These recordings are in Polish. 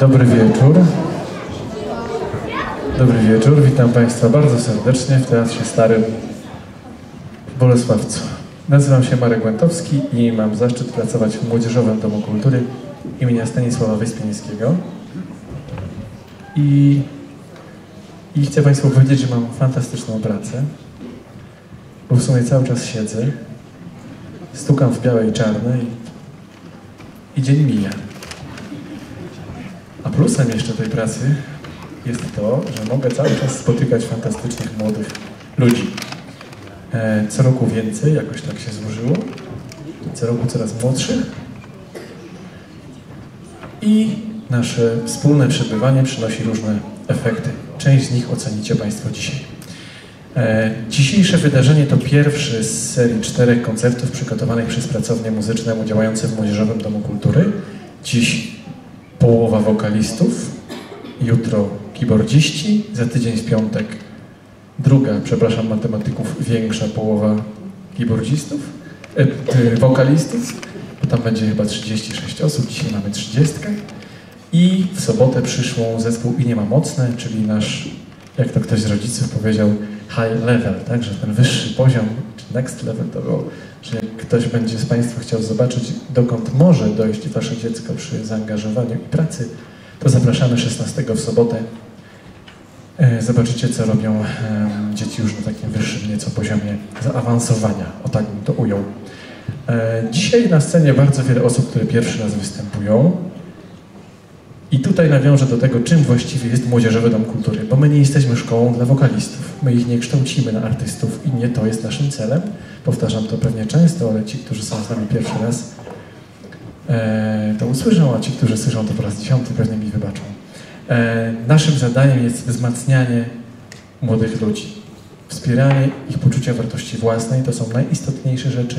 Dobry wieczór. Dobry wieczór, witam Państwa bardzo serdecznie w Teatrze Starym Bolesławcu. Nazywam się Marek Łętowski i mam zaszczyt pracować w Młodzieżowym Domu Kultury imienia Stanisława Wyspiańskiego. I, I chcę Państwu powiedzieć, że mam fantastyczną pracę, bo w sumie cały czas siedzę, stukam w białej czarnej i dzień mija. A plusem jeszcze tej pracy jest to, że mogę cały czas spotykać fantastycznych młodych ludzi. E, co roku więcej, jakoś tak się złożyło. Co roku coraz młodszych. I nasze wspólne przebywanie przynosi różne efekty. Część z nich ocenicie Państwo dzisiaj. E, dzisiejsze wydarzenie to pierwszy z serii czterech koncertów przygotowanych przez pracownie muzyczne działające w Młodzieżowym Domu Kultury. Dziś połowa wokalistów, jutro keyboardziści, za tydzień w piątek druga, przepraszam matematyków, większa połowa keyboardzistów, e, wokalistów, bo tam będzie chyba 36 osób, dzisiaj mamy 30. I w sobotę przyszłą zespół I nie ma mocne, czyli nasz, jak to ktoś z rodziców powiedział, high level, tak, że ten wyższy poziom, czy next level to było, że jak ktoś będzie z Państwa chciał zobaczyć, dokąd może dojść Wasze dziecko przy zaangażowaniu i pracy, to zapraszamy 16 w sobotę. E, zobaczycie, co robią dzieci już na takim wyższym nieco poziomie zaawansowania, o tak bym to ujął. E, dzisiaj na scenie bardzo wiele osób, które pierwszy raz występują. I tutaj nawiążę do tego, czym właściwie jest Młodzieżowy Dom Kultury, bo my nie jesteśmy szkołą dla wokalistów. My ich nie kształcimy na artystów i nie to jest naszym celem. Powtarzam to pewnie często, ale ci, którzy są z nami pierwszy raz, e, to usłyszą, a ci, którzy słyszą to po raz dziesiąty, pewnie mi wybaczą. E, naszym zadaniem jest wzmacnianie młodych ludzi, wspieranie ich poczucia wartości własnej, to są najistotniejsze rzeczy,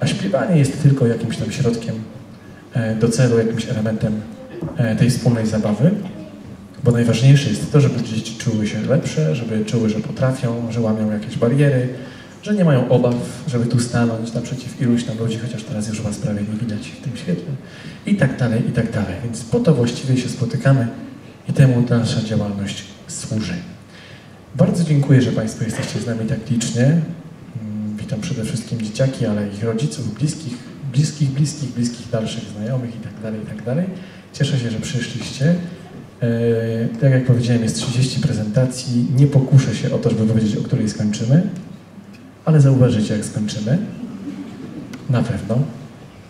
a śpiewanie jest tylko jakimś tam środkiem e, do celu, jakimś elementem tej wspólnej zabawy, bo najważniejsze jest to, żeby dzieci czuły się lepsze, żeby czuły, że potrafią, że łamią jakieś bariery, że nie mają obaw, żeby tu stanąć naprzeciw iluś tam ludzi, chociaż teraz już Was prawie nie widać w tym świetle i tak dalej, i tak dalej. Więc po to właściwie się spotykamy i temu nasza działalność służy. Bardzo dziękuję, że Państwo jesteście z nami tak licznie. Mm, witam przede wszystkim dzieciaki, ale ich rodziców, bliskich, bliskich, bliskich, bliskich dalszych znajomych i tak dalej, i tak dalej. Cieszę się, że przyszliście. E, tak jak powiedziałem, jest 30 prezentacji. Nie pokuszę się o to, żeby powiedzieć, o której skończymy, ale zauważycie, jak skończymy. Na pewno.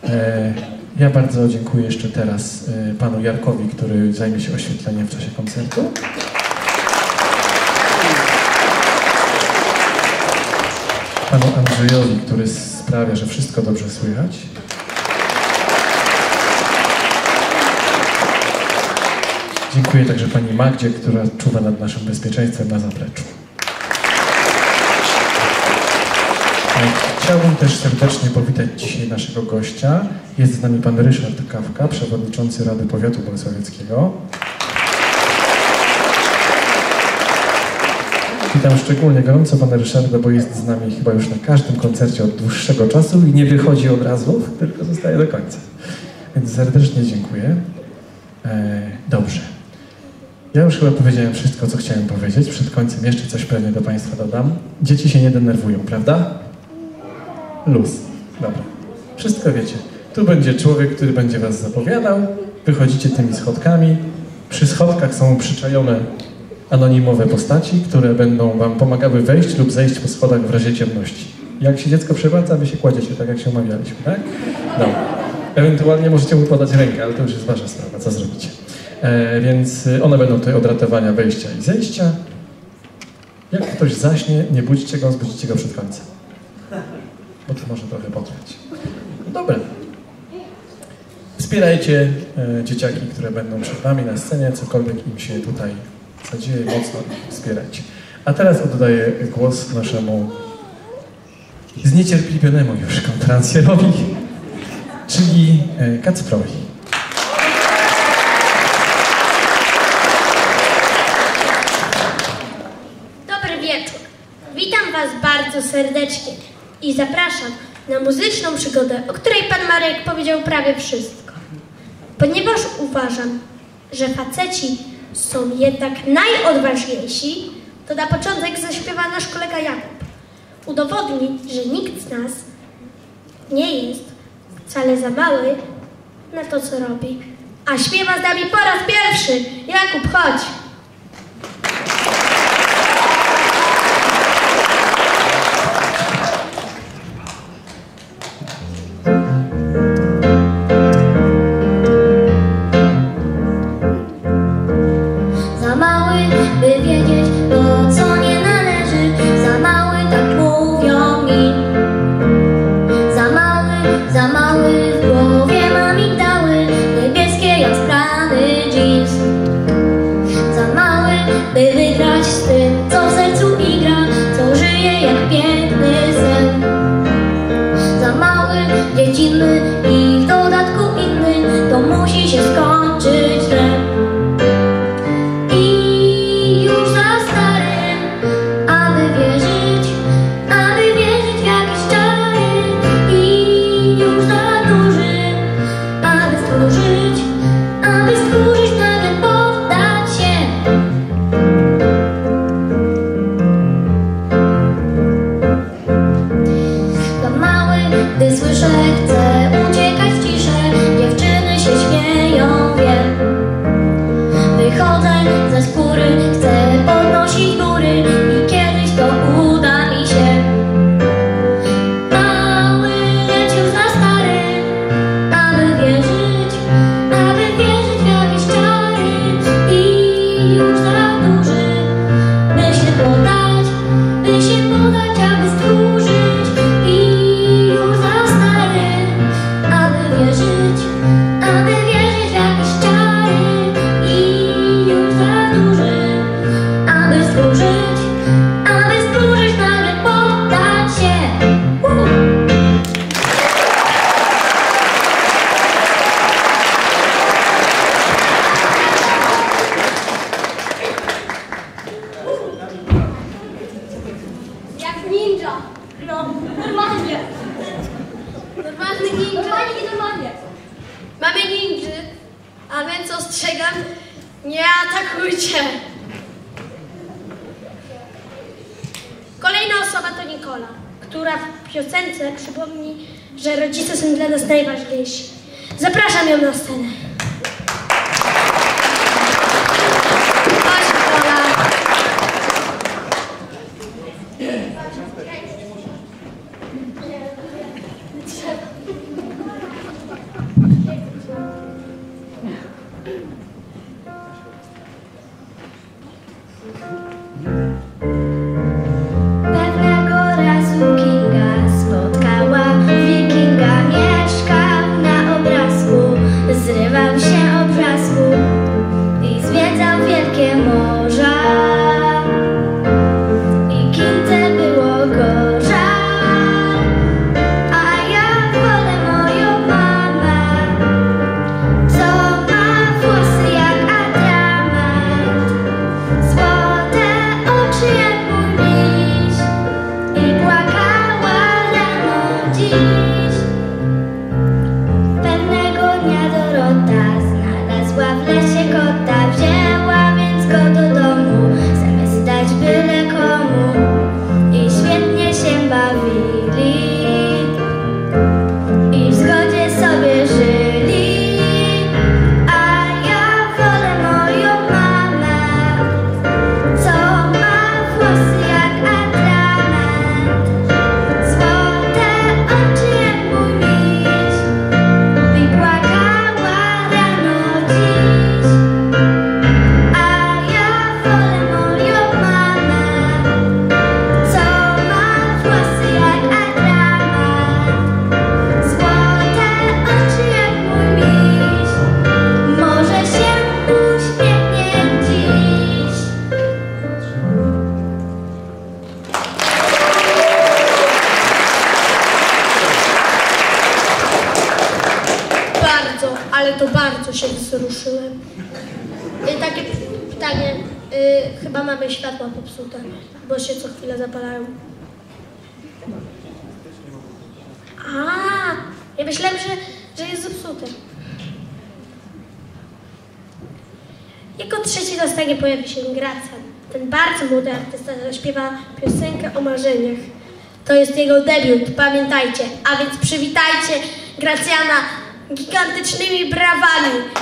E, ja bardzo dziękuję jeszcze teraz e, panu Jarkowi, który zajmie się oświetleniem w czasie koncertu. Panu Andrzejowi, który sprawia, że wszystko dobrze słychać. Dziękuję także pani Magdzie, która czuwa nad naszym bezpieczeństwem na zapleczu. Chciałbym też serdecznie powitać dzisiaj naszego gościa. Jest z nami pan Ryszard Kawka, przewodniczący Rady Powiatu Bolesławieckiego. Witam szczególnie gorąco pana Ryszarda, bo jest z nami chyba już na każdym koncercie od dłuższego czasu i nie wychodzi od razu, tylko zostaje do końca. Więc serdecznie dziękuję. E, dobrze. Ja już chyba powiedziałem wszystko, co chciałem powiedzieć. Przed końcem jeszcze coś pewnie do Państwa dodam. Dzieci się nie denerwują, prawda? Luz. Dobra. Wszystko wiecie. Tu będzie człowiek, który będzie Was zapowiadał. Wychodzicie tymi schodkami. Przy schodkach są przyczajone anonimowe postaci, które będą Wam pomagały wejść lub zejść po schodach w razie ciemności. Jak się dziecko przewraca, Wy się kładziecie, tak jak się umawialiśmy, tak? No. Ewentualnie możecie mu podać rękę, ale to już jest Wasza sprawa, co zrobicie. E, więc one będą tutaj od ratowania wejścia i zejścia. Jak ktoś zaśnie, nie budźcie go, zbudzicie go przed końcem. Bo to może trochę potrwać. Dobra. Wspierajcie e, dzieciaki, które będą przed Wami na scenie, cokolwiek im się tutaj zadzieje, mocno wspierajcie. A teraz oddaję głos naszemu zniecierpliwionemu już konferencjerowi, czyli e, Kacprowi. Państwa serdecznie i zapraszam na muzyczną przygodę, o której Pan Marek powiedział prawie wszystko. Ponieważ uważam, że faceci są jednak najodważniejsi, to na początek zaśpiewa nasz kolega Jakub. Udowodni, że nikt z nas nie jest wcale za mały na to, co robi. A śpiewa z nami po raz pierwszy. Jakub, chodź! Jego debiut, pamiętajcie. A więc przywitajcie Gracjana gigantycznymi brawami.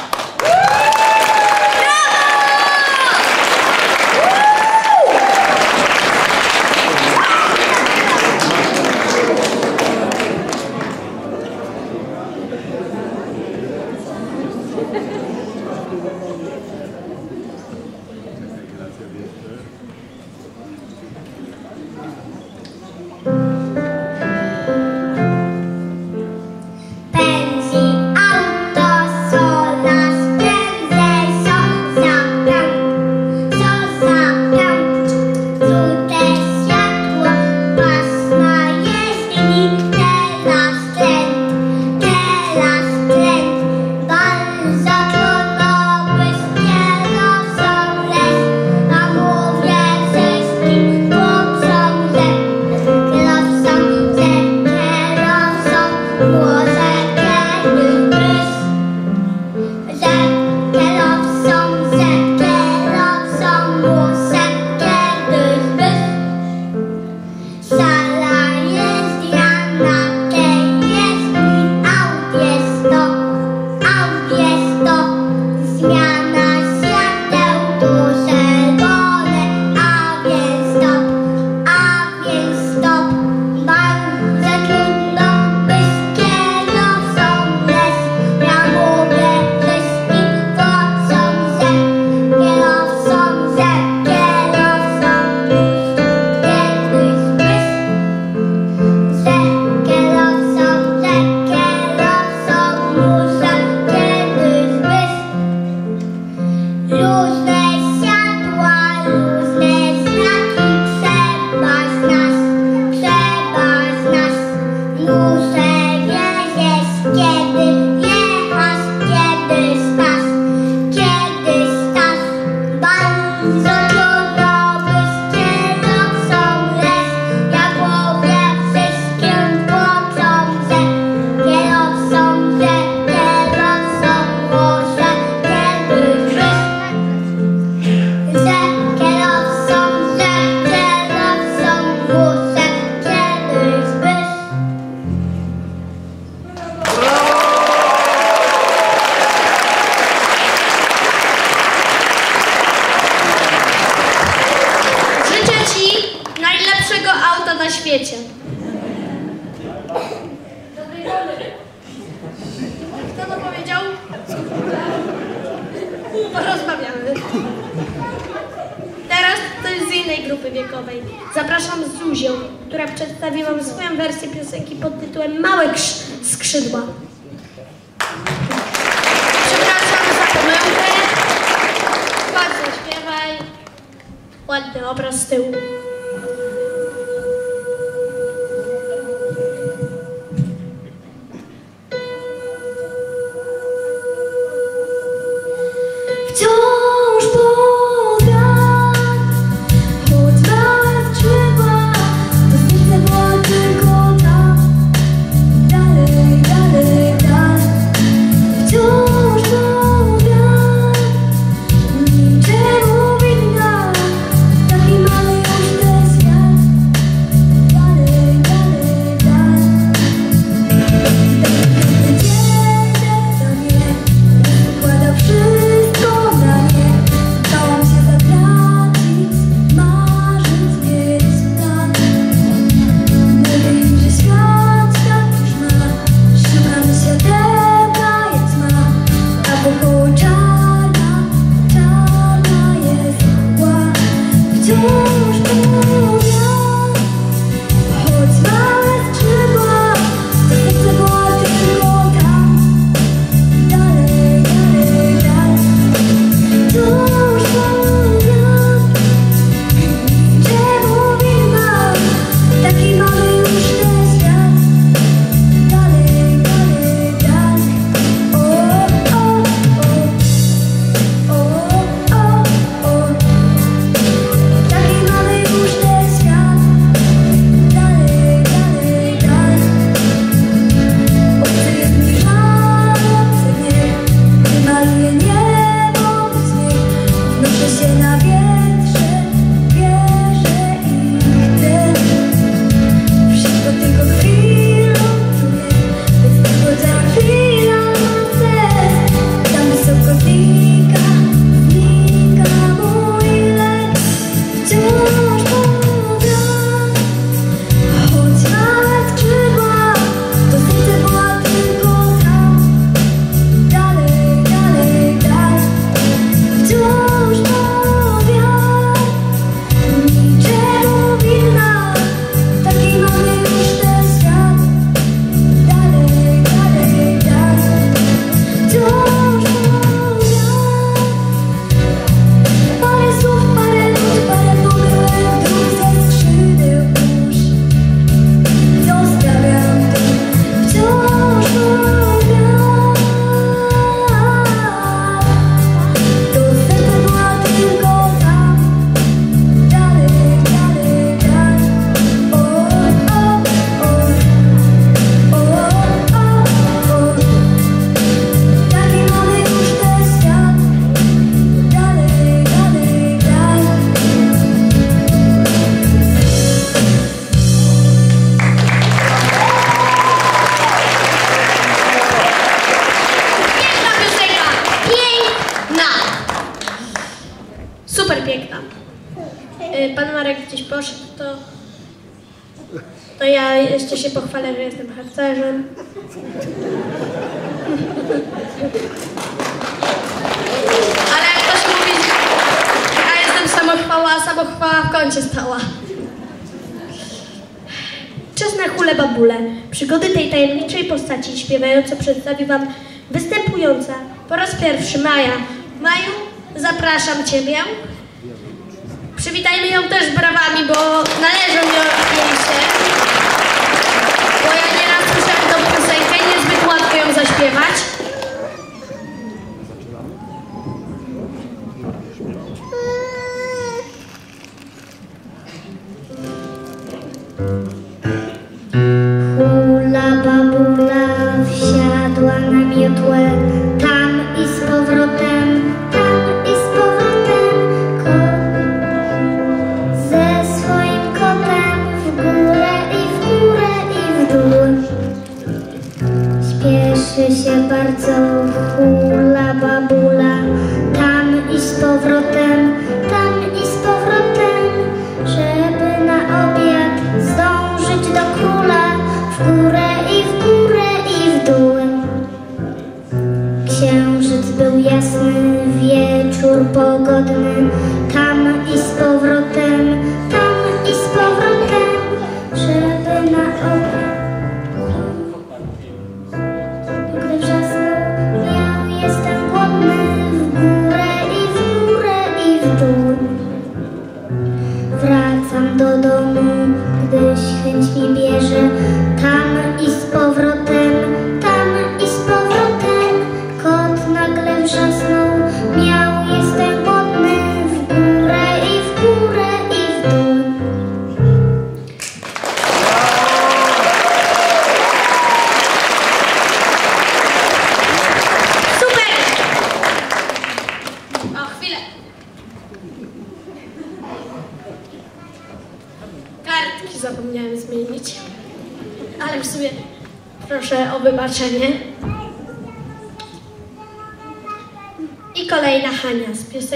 хорошую погоду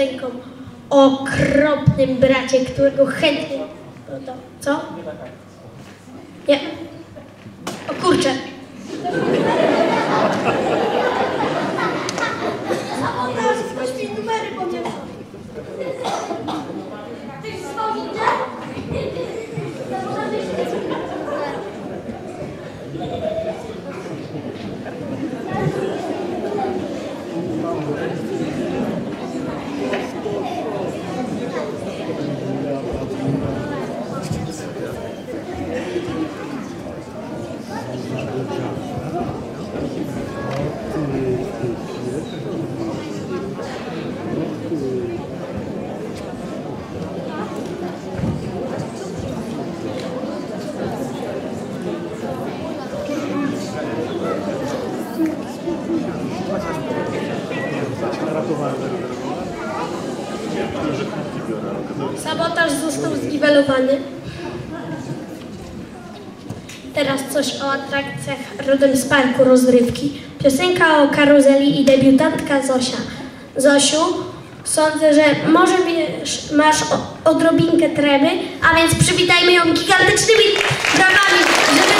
piosenką o okropnym bracie, którego chętnie... Co? Nie. powrotem z parku rozrywki. Piosenka o karuzeli i debiutantka Zosia. Zosiu, sądzę, że może wiesz, masz odrobinkę tremy, a więc przywitajmy ją gigantycznymi brawami.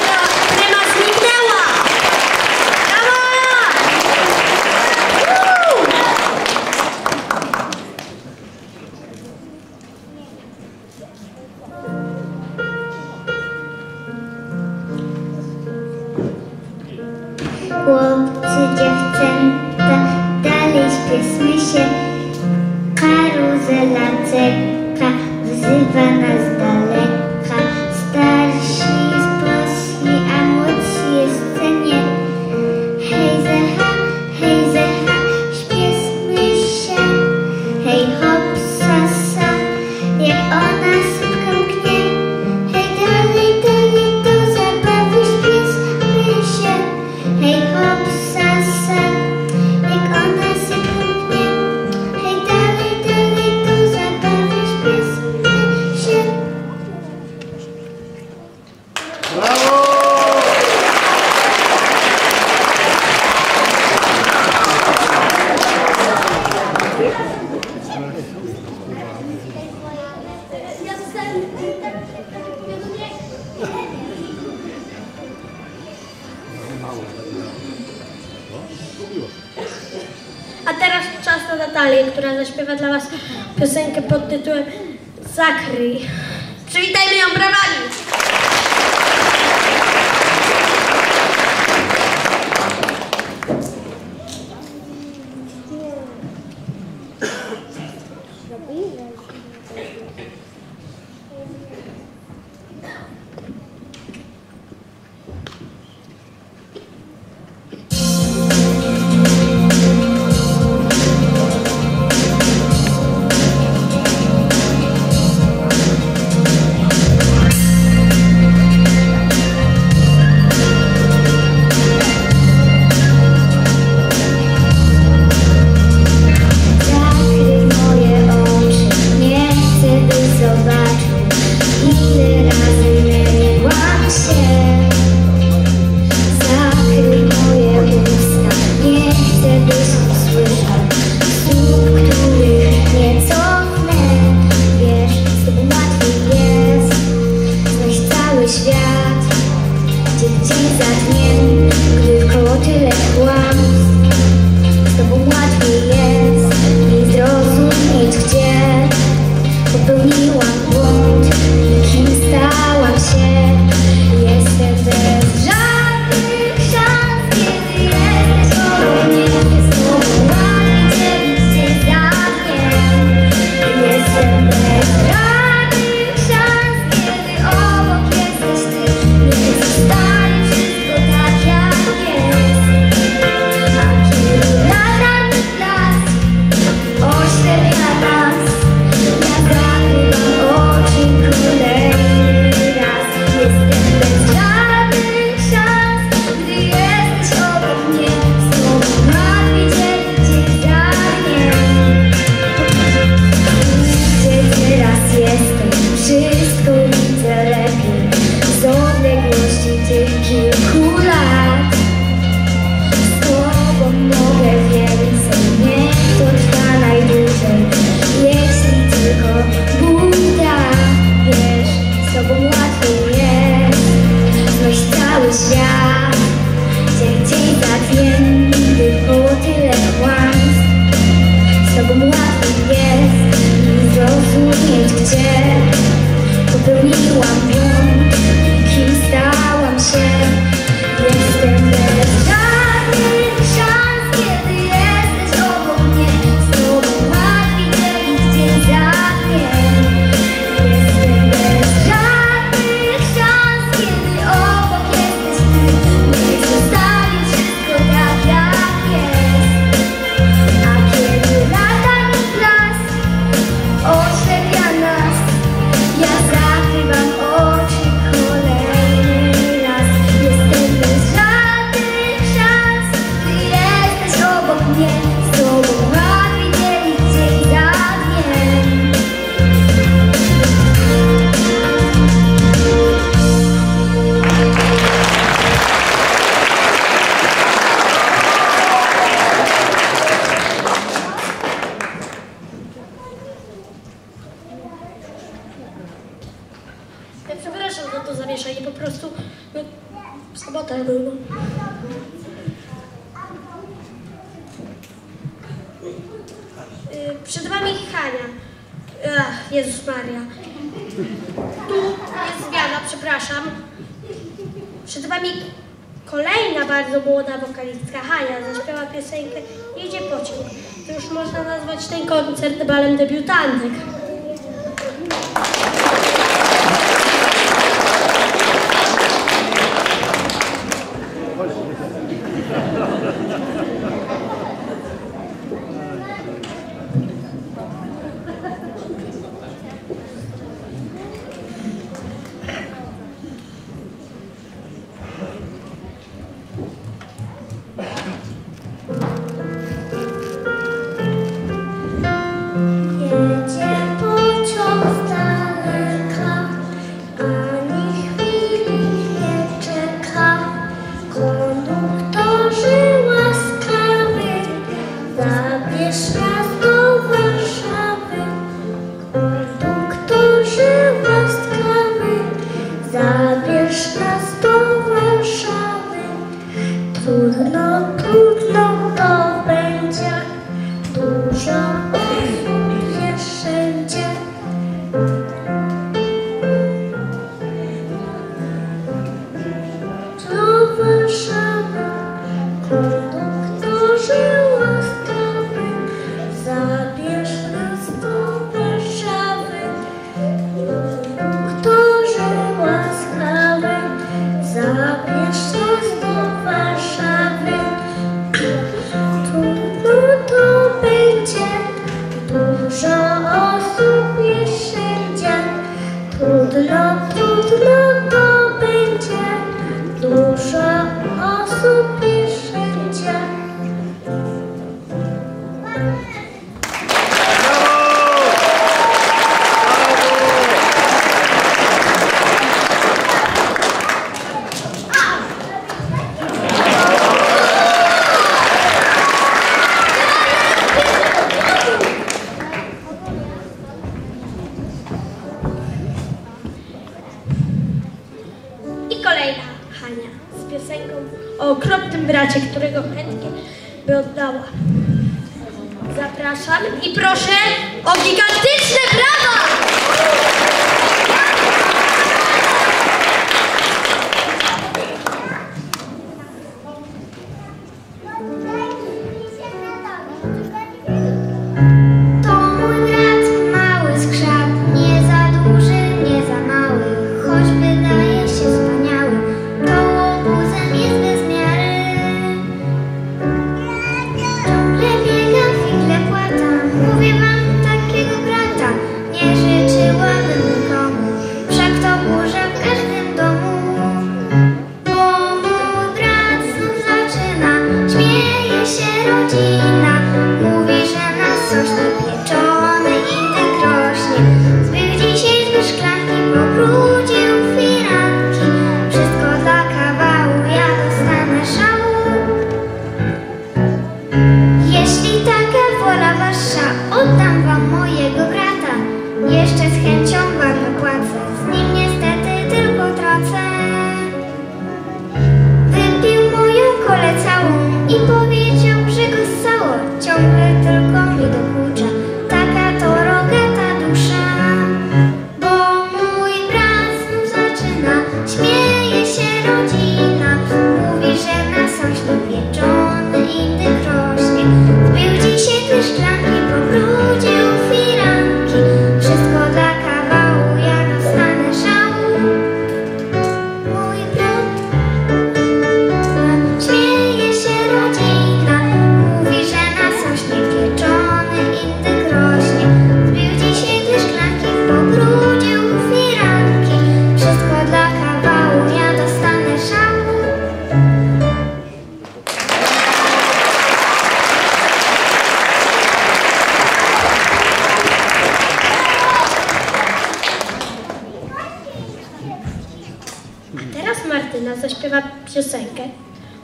zaśpiewa piosenkę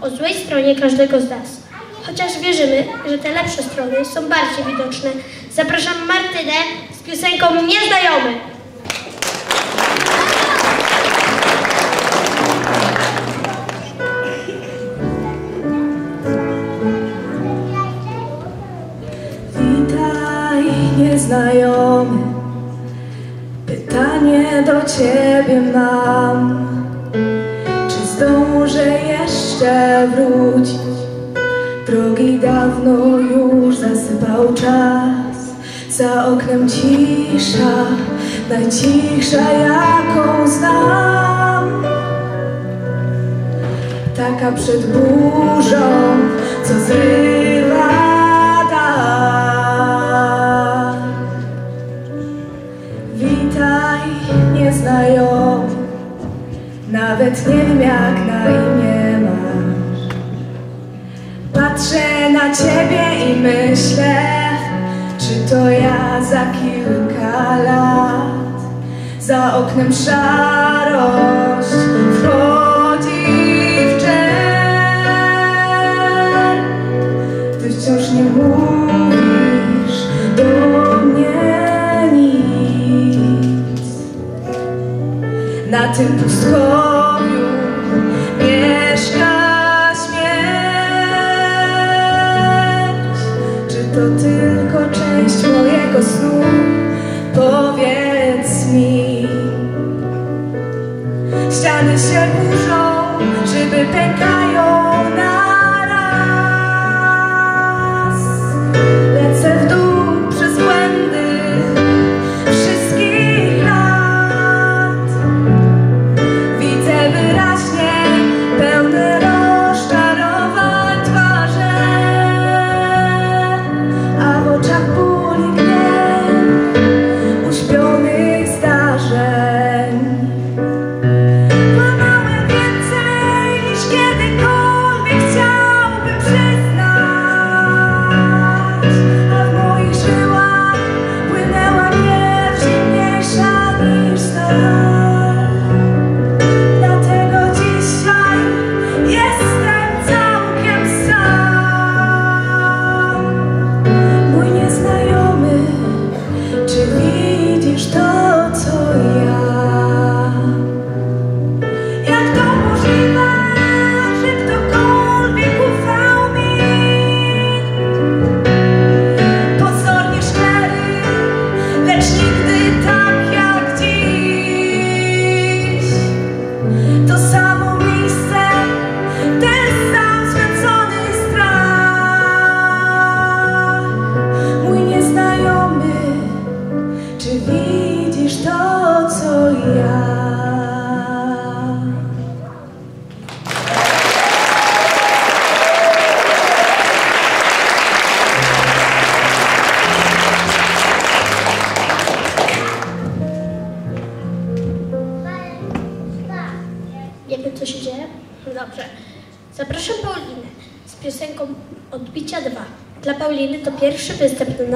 o złej stronie każdego z nas. Chociaż wierzymy, że te lepsze strony są bardziej widoczne. Zapraszam Martynę z piosenką Nieznajomy. Witaj, nieznajomy, pytanie do Ciebie mam. Drogi dawno już zasypał czas. Za oknem cisza, najcisza jaką znam. Taka przed burzą, co zrywa dach. Witaj nieznajomy, nawet nie wiem jak na ciebie i myślę Czy to ja za kilka lat? Za oknem szarość wchodzi w czerń. Ty wciąż nie mówisz do mnie nic. Na tym pustkowie powiedz mi. Ściany się burzą, żeby pękają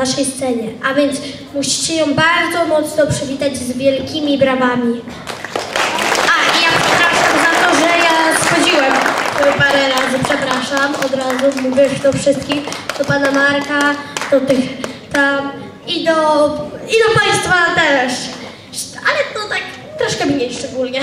naszej scenie, a więc musicie ją bardzo mocno przywitać z wielkimi brawami. A, i ja przepraszam za to, że ja schodziłem parę razy, przepraszam, od razu mówię do wszystkich, do pana Marka, do tych tam i do, i do państwa też, ale to tak troszkę mniej szczególnie.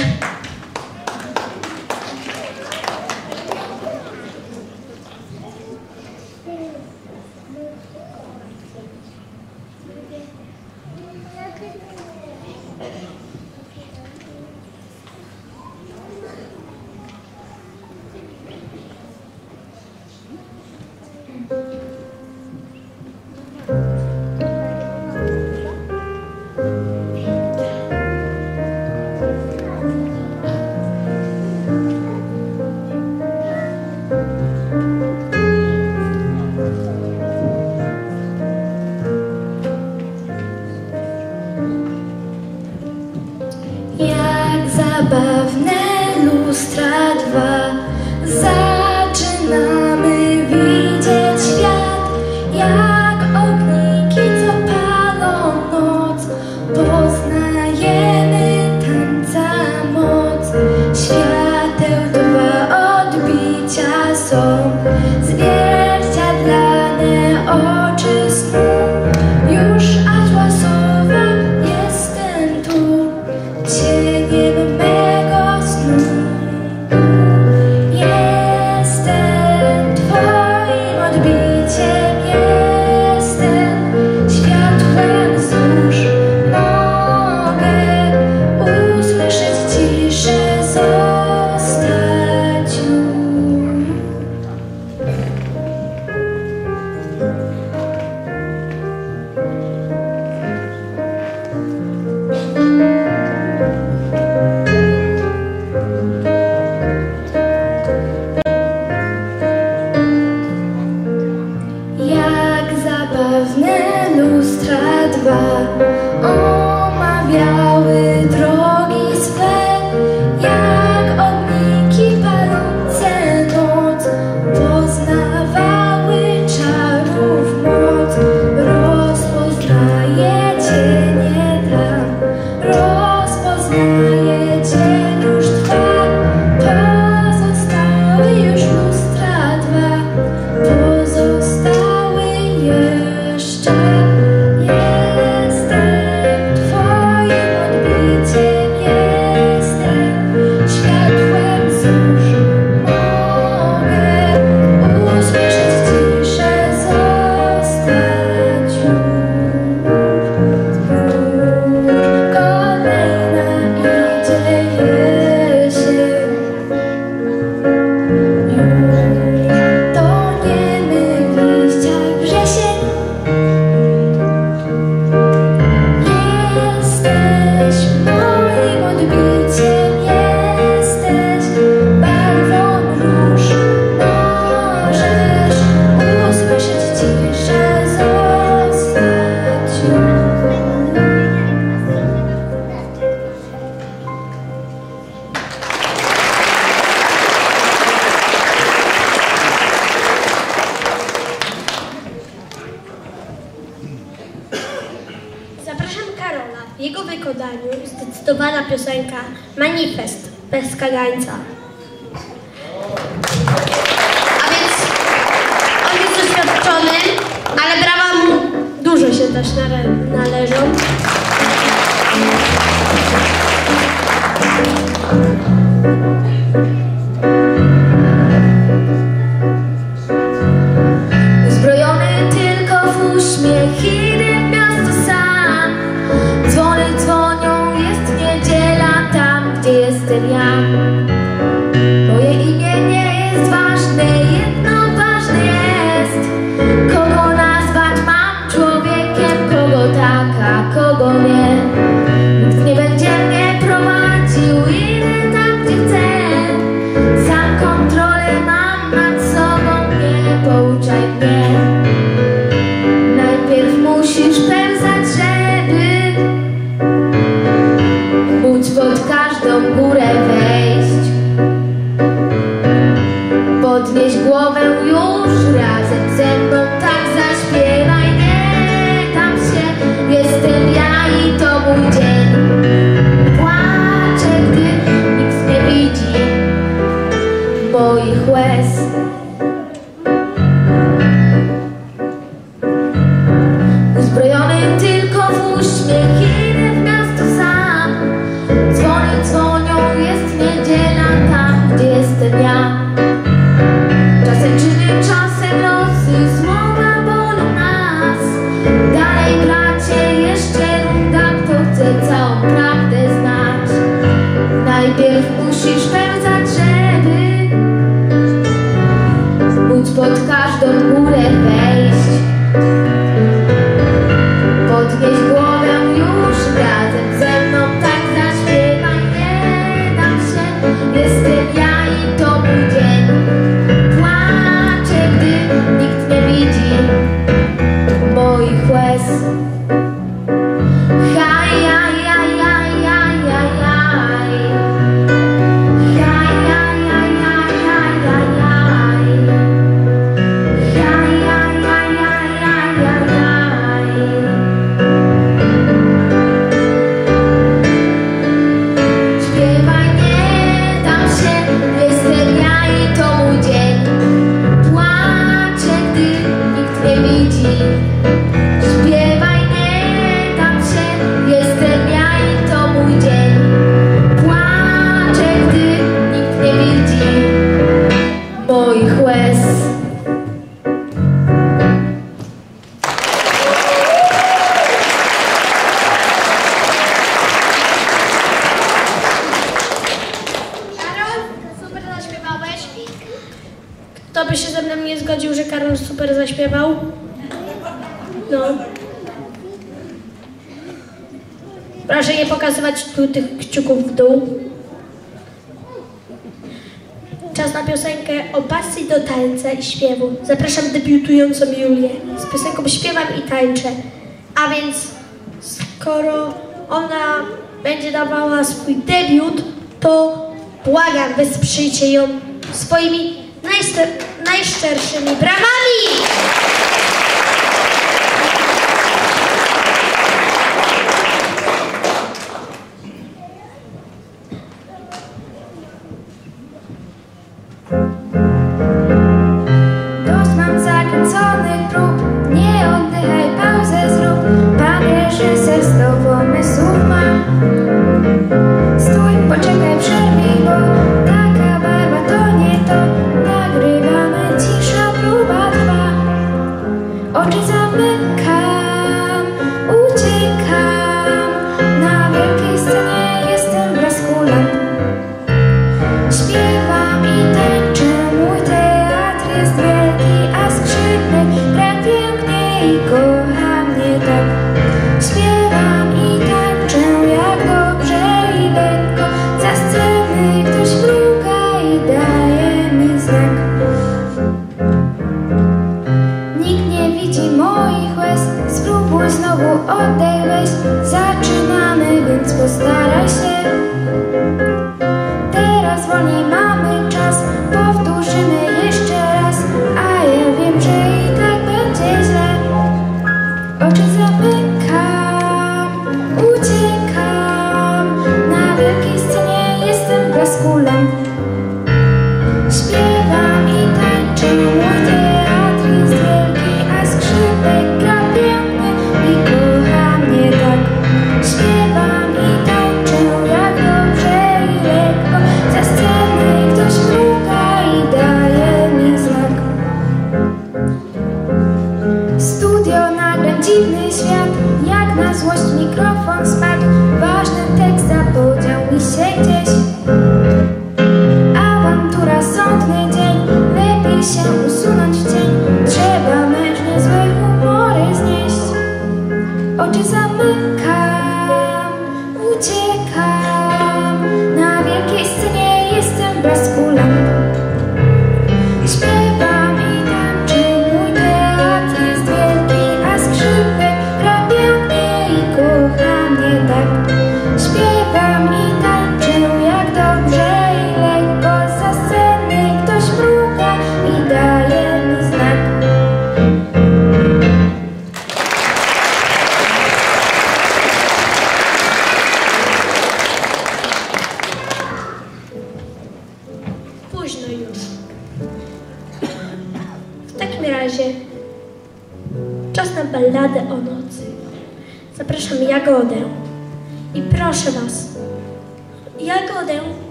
Swój debiut, to błagam, wesprzyjcie ją swoimi najszczerszymi brawami!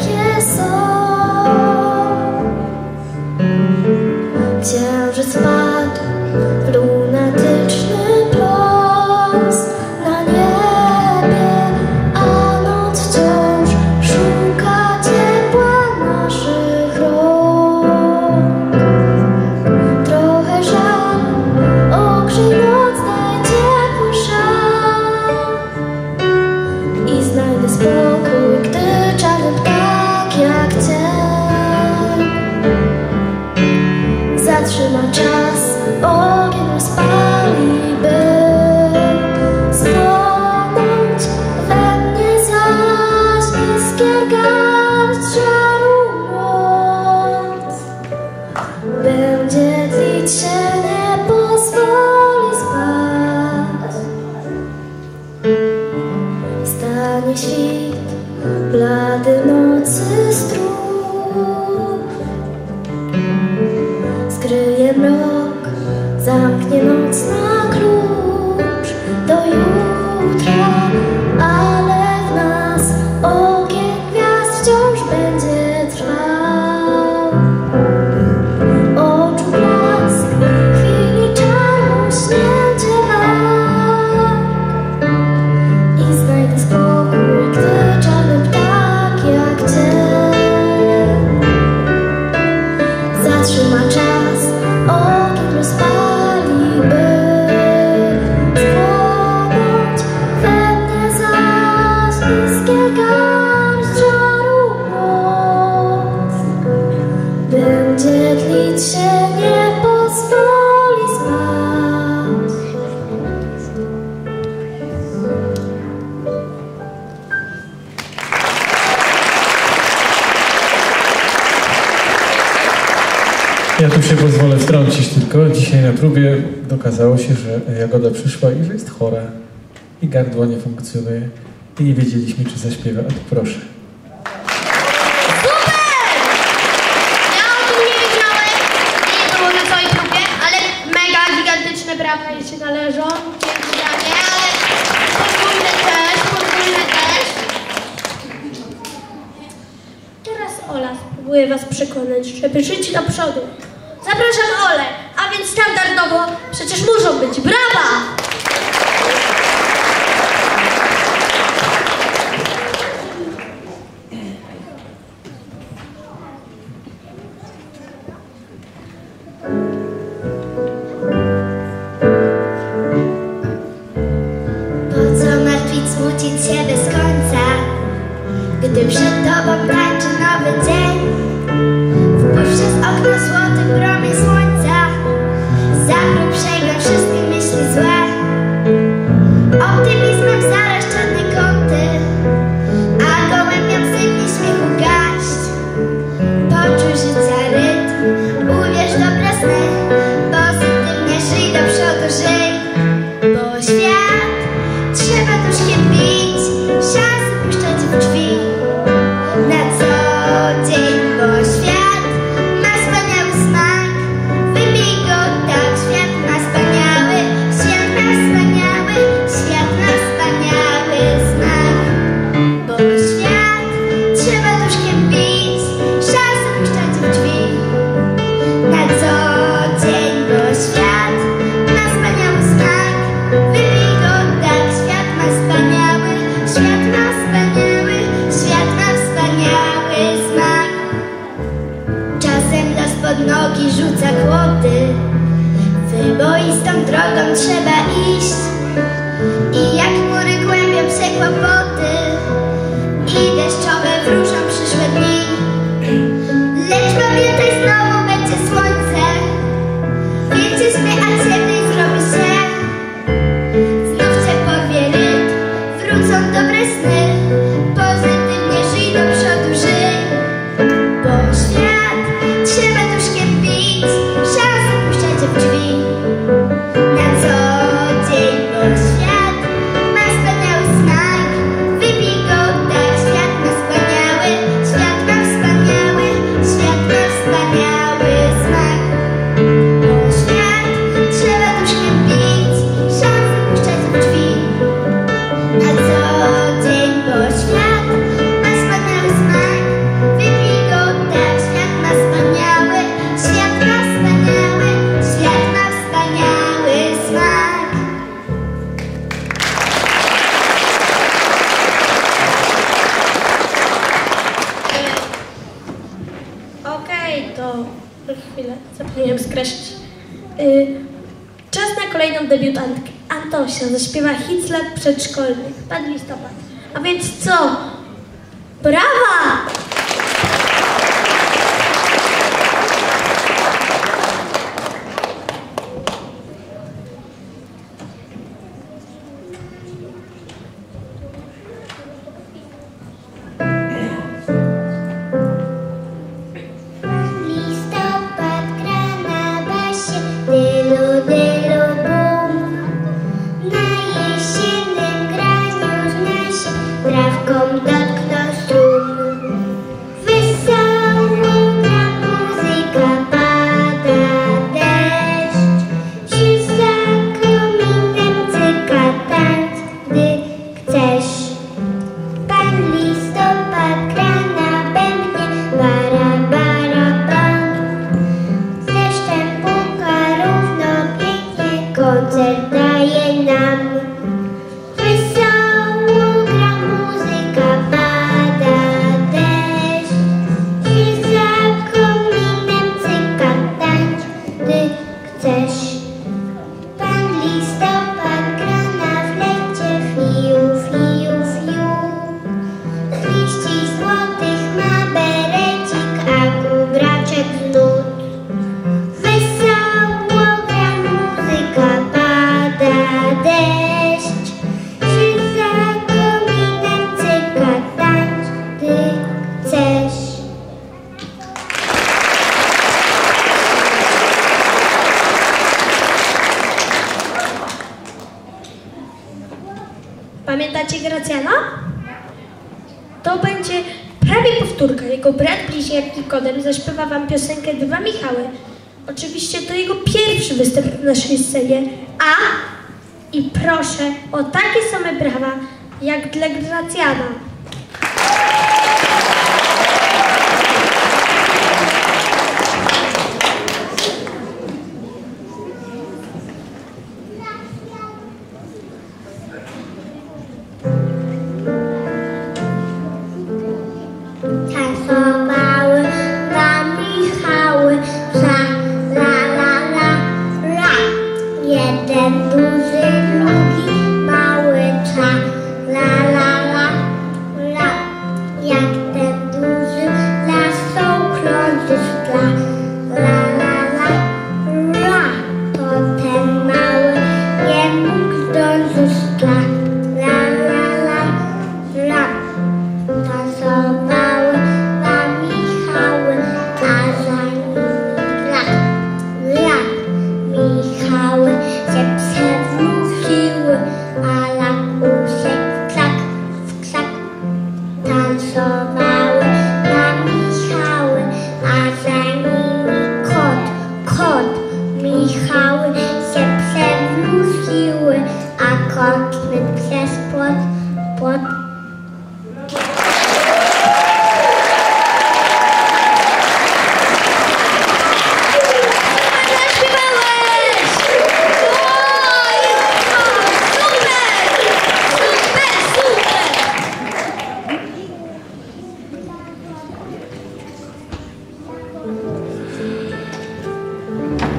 kiss on i nie wiedzieliśmy, czy zaśpiewa, proszę.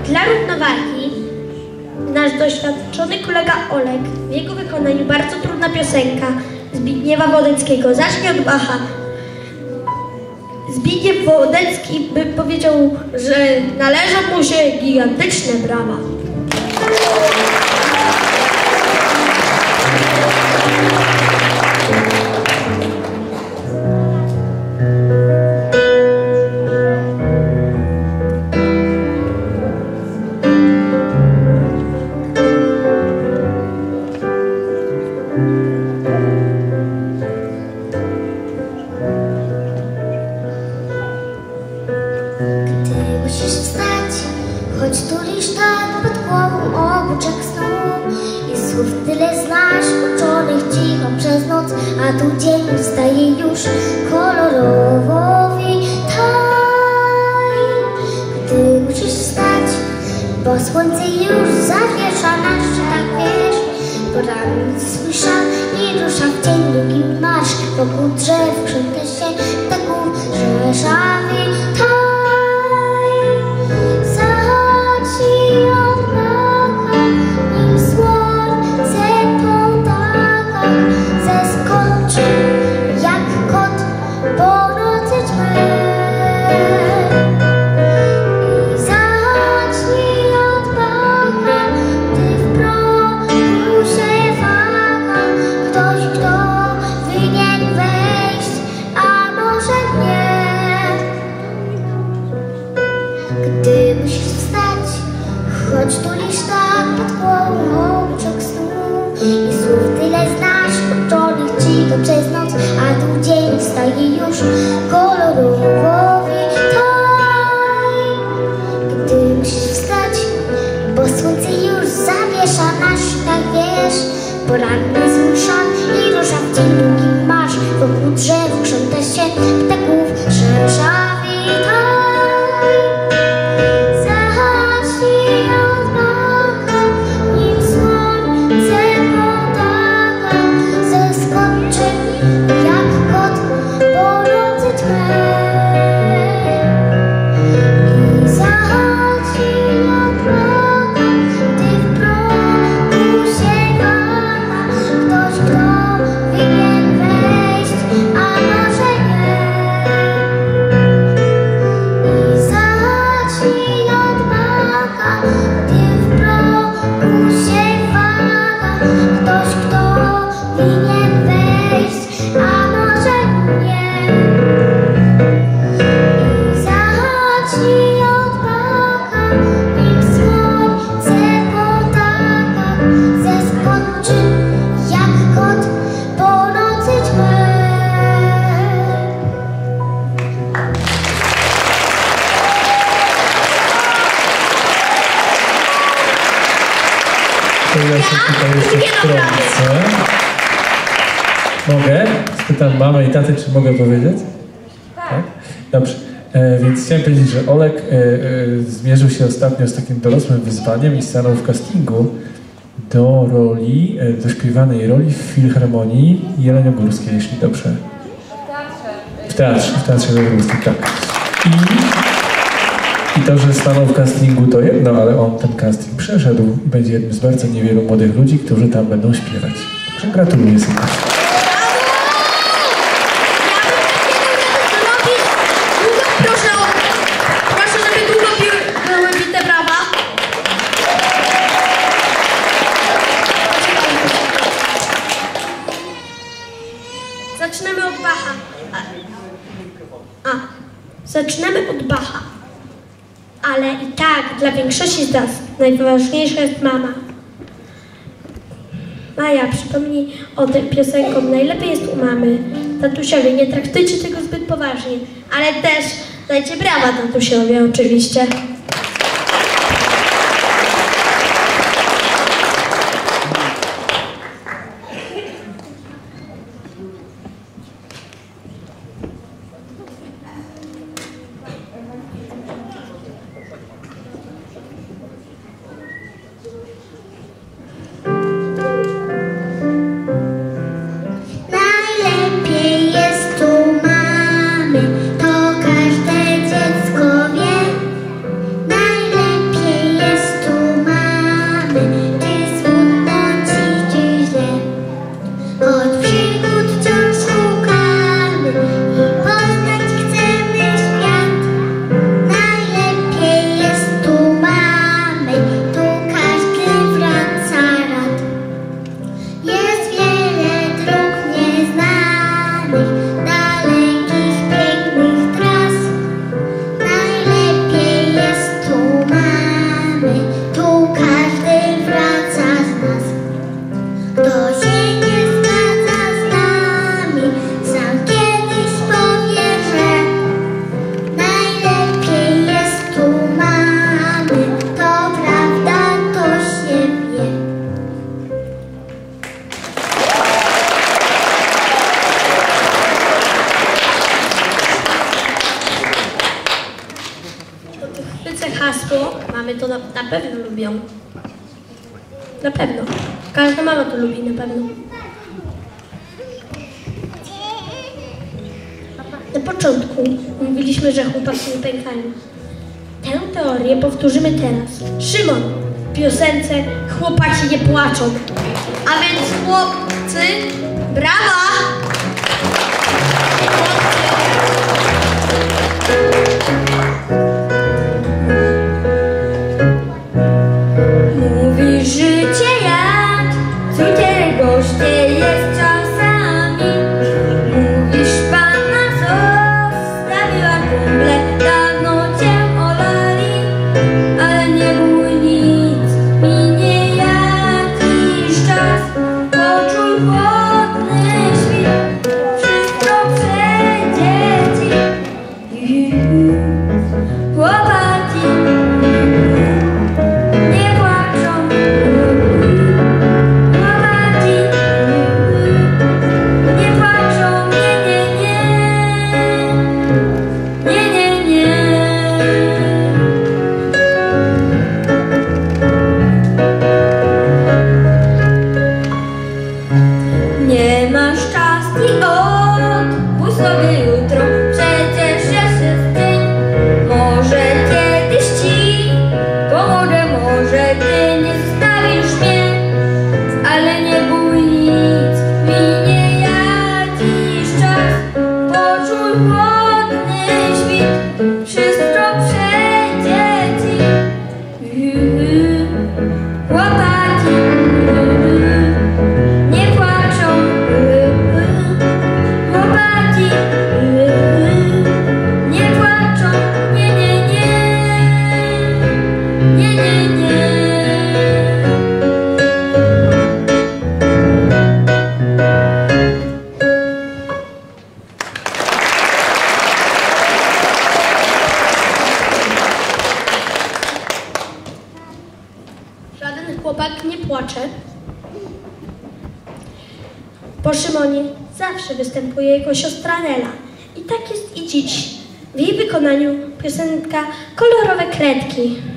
Dla równowagi nasz doświadczony kolega Olek w jego wykonaniu bardzo trudna piosenka Zbigniewa Wodeckiego zacznie od Bacha. Zbigniew Wodecki by powiedział, że należą mu się gigantyczne brama. pytam mamę i tatę, czy mogę powiedzieć? Tak. tak? Dobrze. E, więc chciałem powiedzieć, że Olek e, e, zmierzył się ostatnio z takim dorosłym wyzwaniem i stanął w castingu do roli, e, do śpiewanej roli w Filharmonii Jeleniogórskiej, jeśli dobrze. W teatrze. W teatrze, w teatrze Jeleniogórskim, tak. I, I to, że stanął w castingu to jedno, ale on ten casting przeszedł będzie jednym z bardzo niewielu młodych ludzi, którzy tam będą śpiewać. Także gratuluję serdecznie. najważniejsza jest mama. Maja, przypomnij o tym piosenkom, najlepiej jest u mamy. Tatusiowie, nie traktujcie tego zbyt poważnie, ale też dajcie brawa tatusiowie oczywiście. Oczywiście hasło, mamy to na, na pewno lubią. Na pewno. Każda mama to lubi, na pewno. Na początku mówiliśmy, że chłopaki nie pękają. Tę teorię powtórzymy teraz. Szymon, w piosence chłopaki nie płaczą. A więc chłopcy, brawa! me.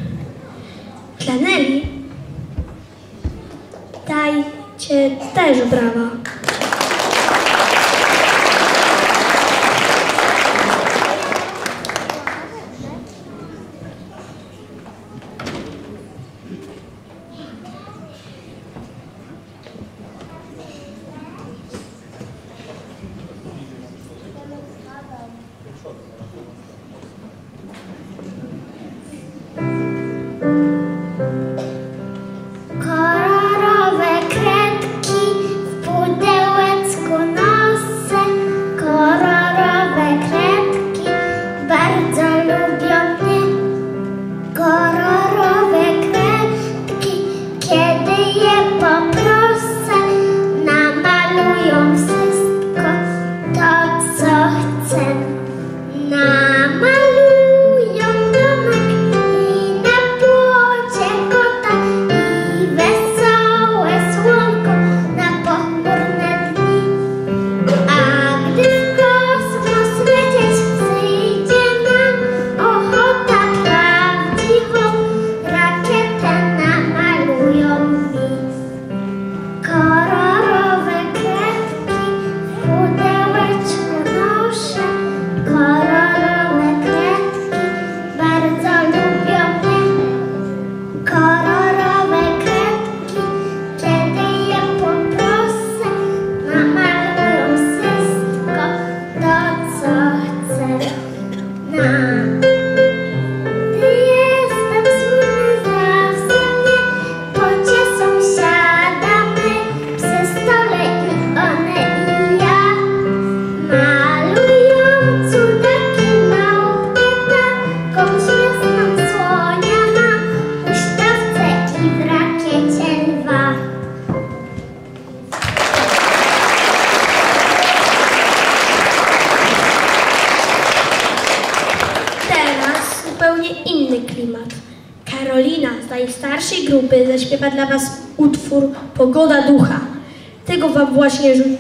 dla Was utwór Pogoda Ducha. Tego Wam właśnie życzę.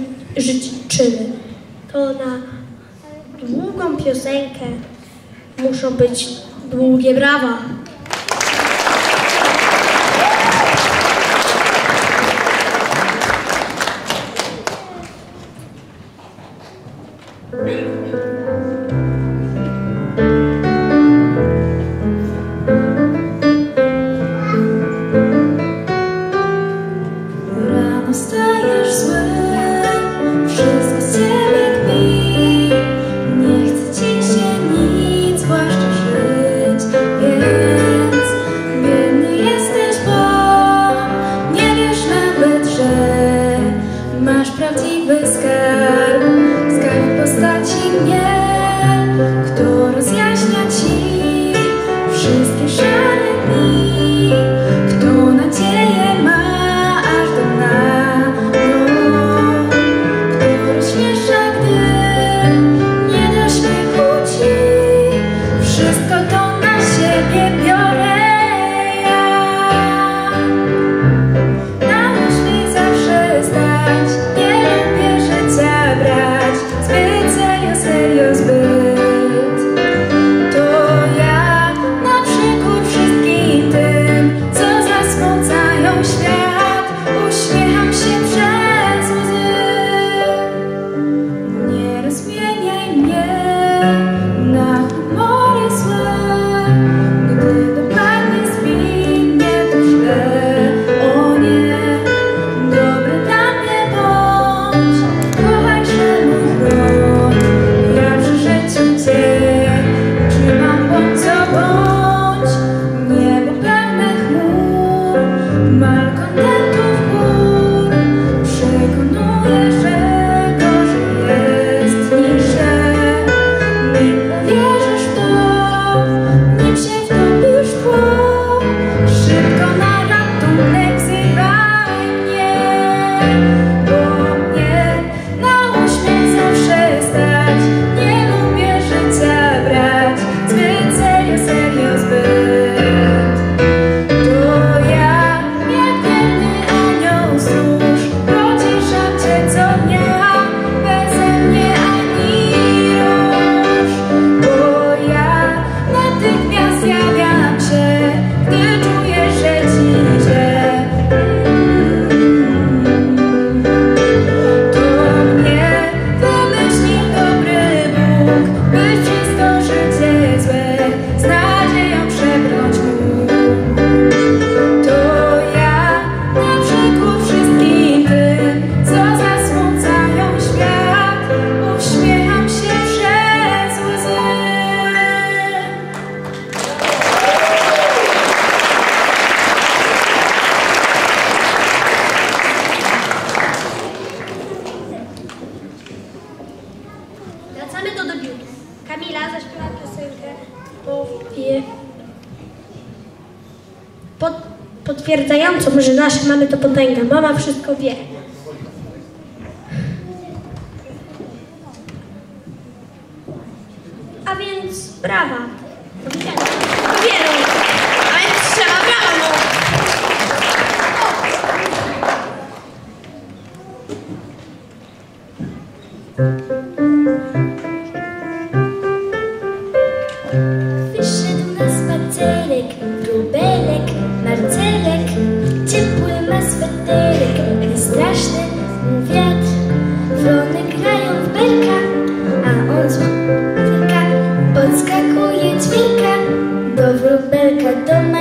don't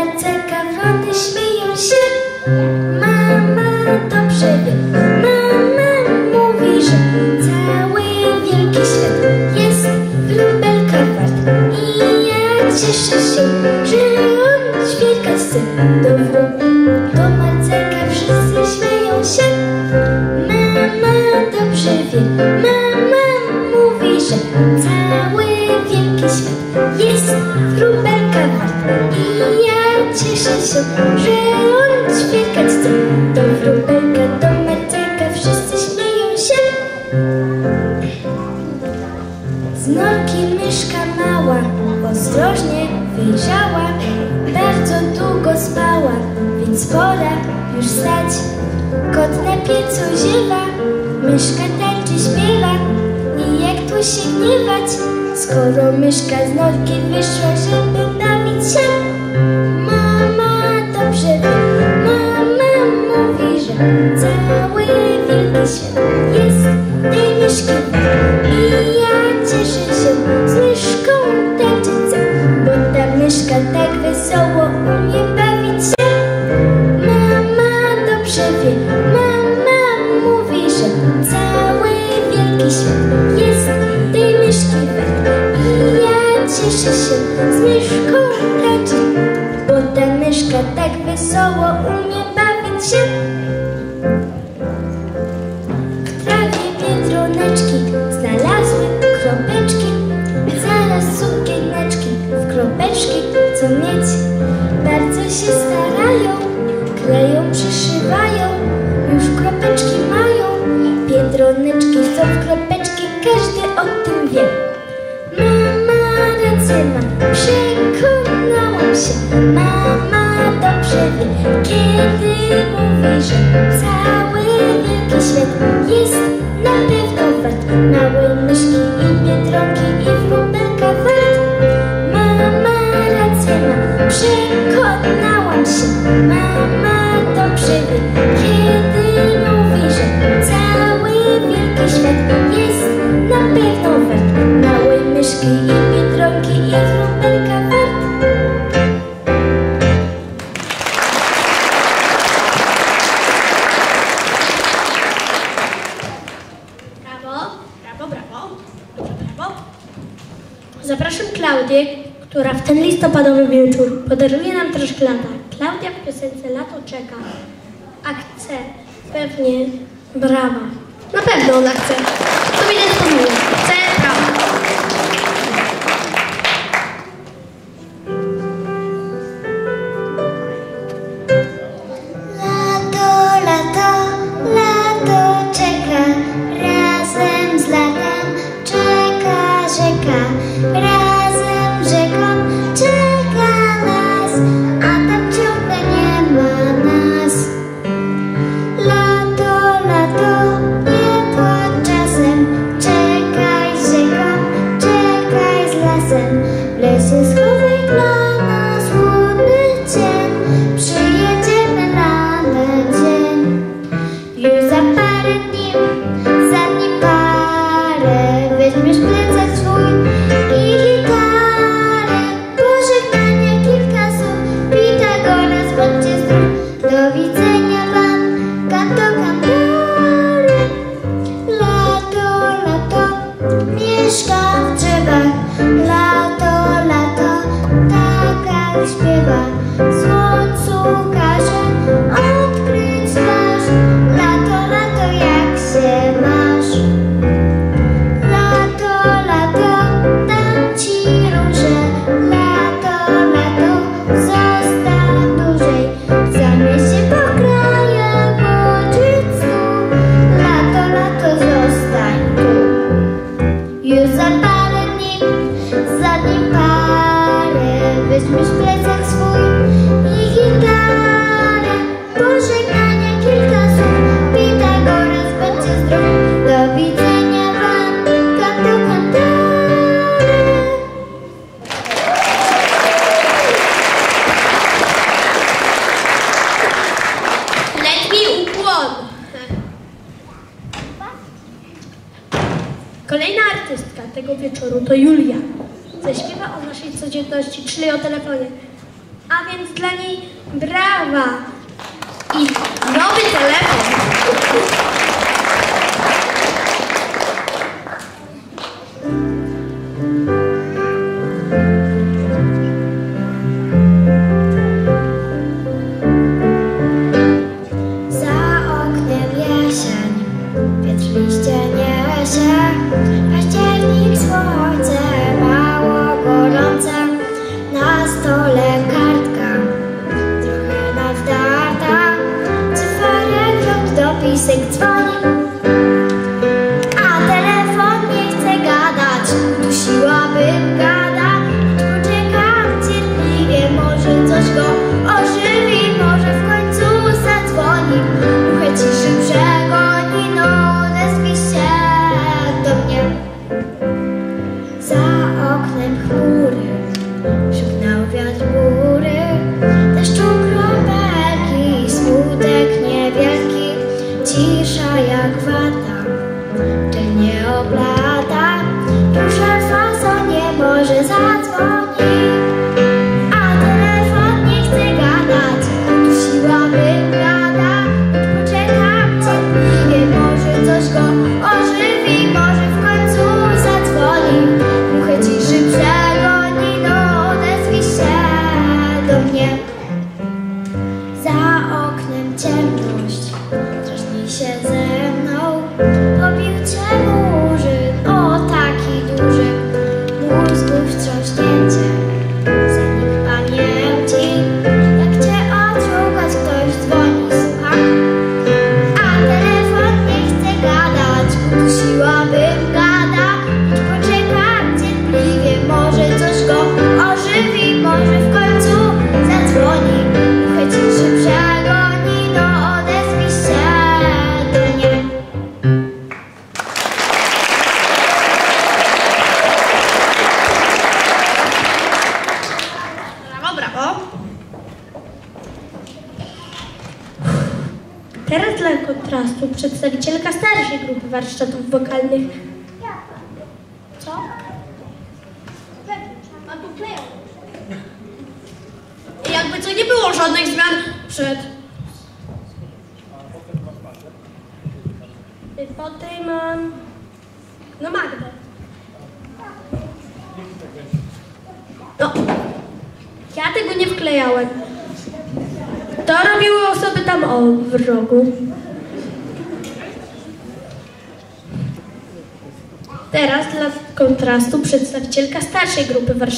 myszka z norki wyszła, żeby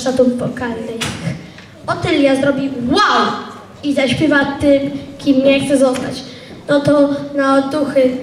szatum wokalnych. Otylia zrobi wow i zaśpiewa tym, kim nie chce zostać. No to na otuchy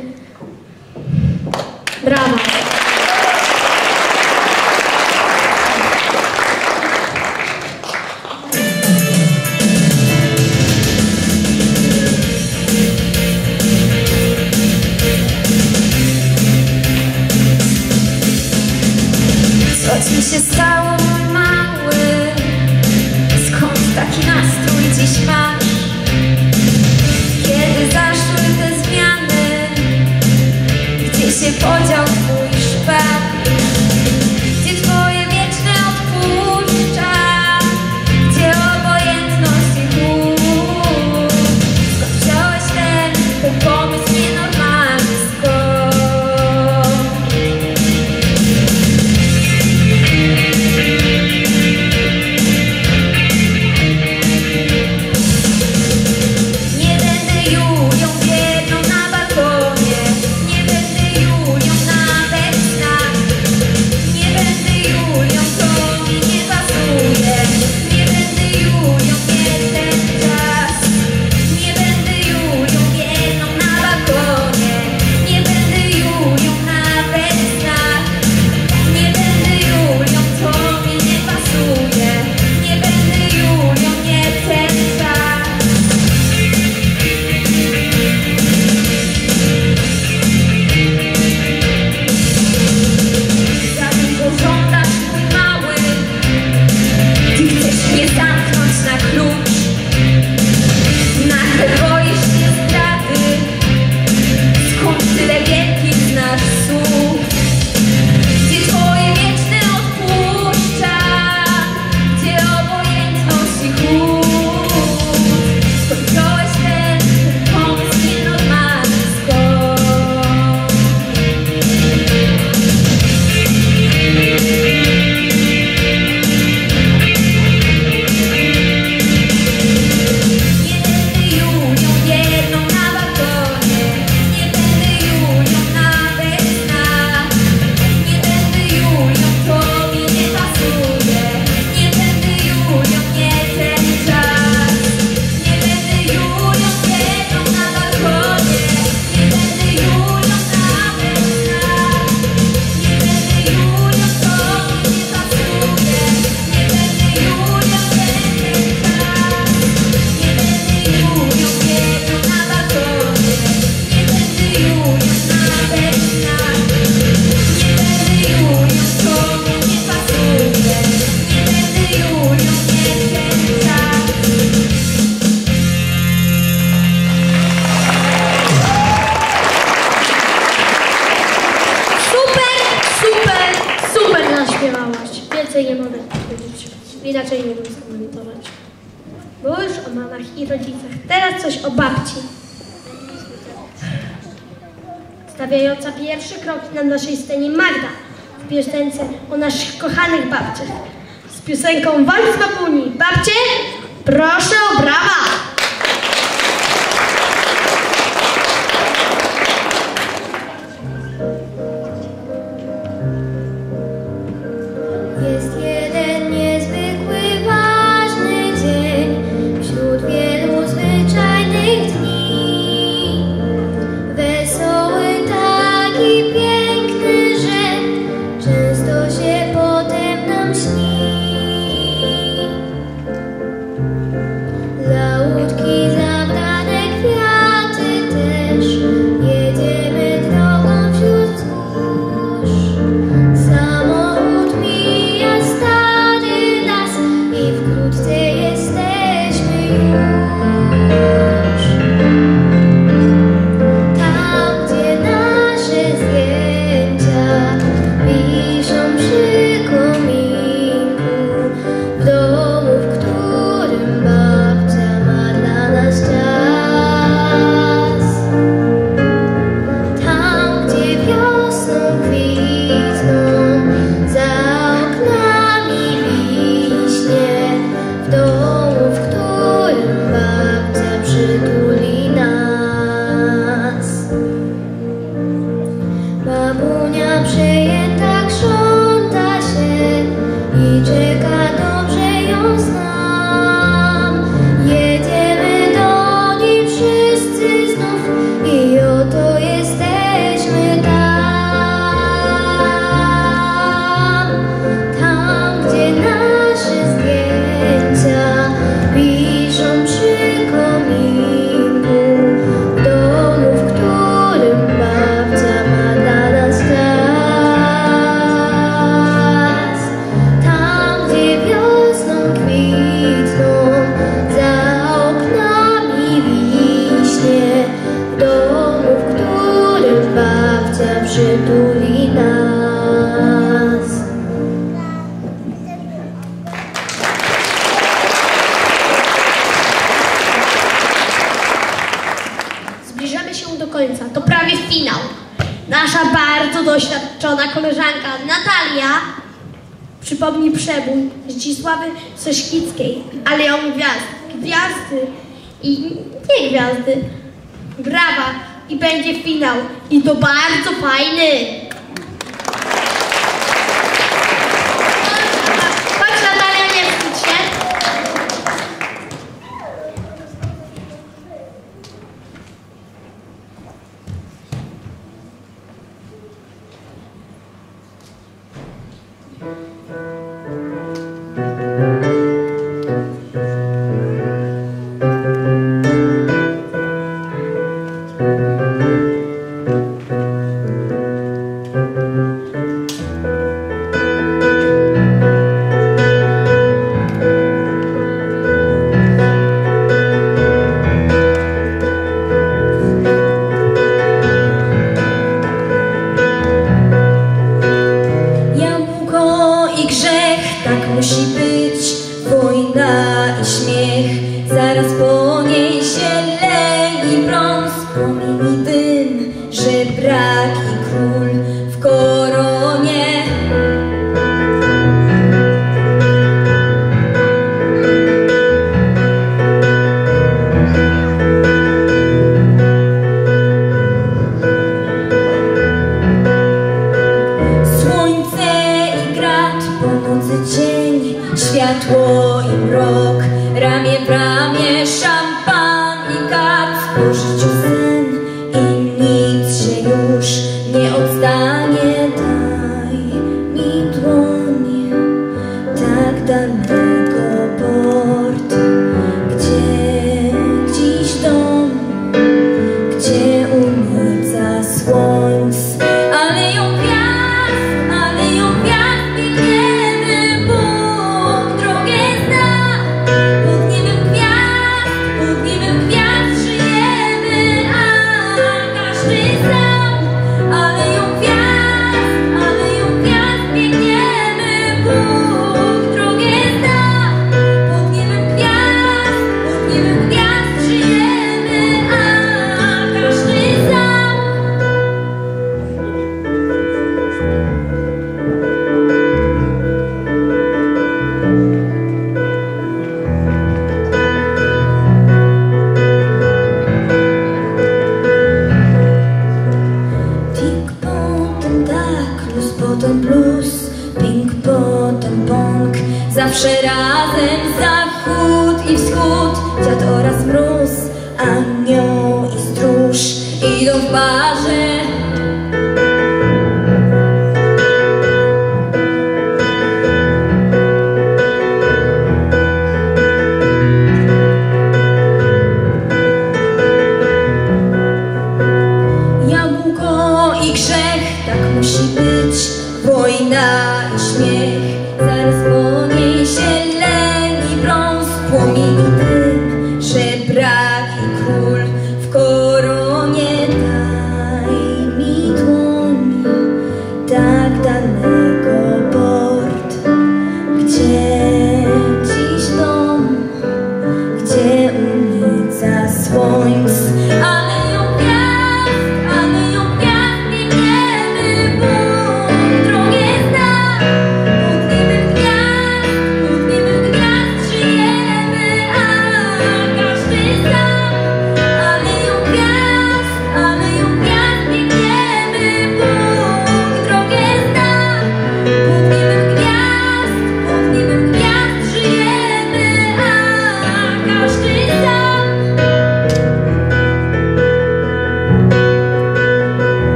po niej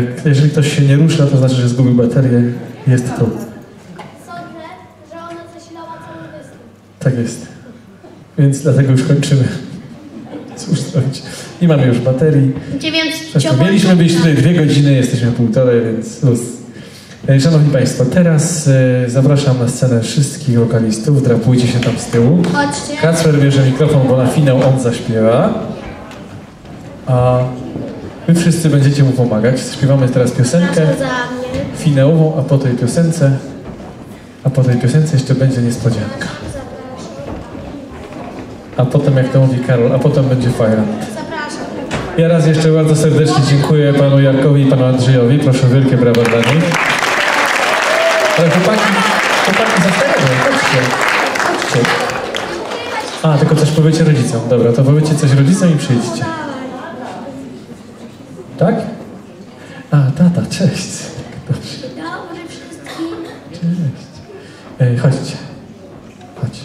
Bateria. Jeżeli ktoś się nie rusza, to znaczy, że zgubił baterię. Jest tu. Sądzę, że ona zasilała cały występ. Tak jest. Więc dlatego już kończymy. Cóż zrobić. Nie mamy już baterii. Zresztą mieliśmy być tutaj dwie godziny, jesteśmy półtorej, więc luz. E, Szanowni Państwo, teraz e, zapraszam na scenę wszystkich wokalistów. Drapujcie się tam z tyłu. Chodźcie. Kacper bierze mikrofon, bo na finał on zaśpiewa. Wszyscy będziecie mu pomagać. Śpiewamy teraz piosenkę finałową, a po tej piosence, a po tej piosence jeszcze będzie niespodzianka. A potem, jak to mówi Karol, a potem będzie fajra. Zapraszam. Ja raz jeszcze bardzo serdecznie dziękuję panu Jarkowi i panu Andrzejowi. Proszę wielkie brawa dla nich. Ale chłopaki, chłopaki zastawiamy, chodźcie, chodźcie. A, tylko coś powiecie rodzicom. Dobra, to powiecie coś rodzicom i przyjdźcie. Tak? A, tata, cześć. Dobrze, Dobry wszystkim. cześć. E, chodźcie. Chodź.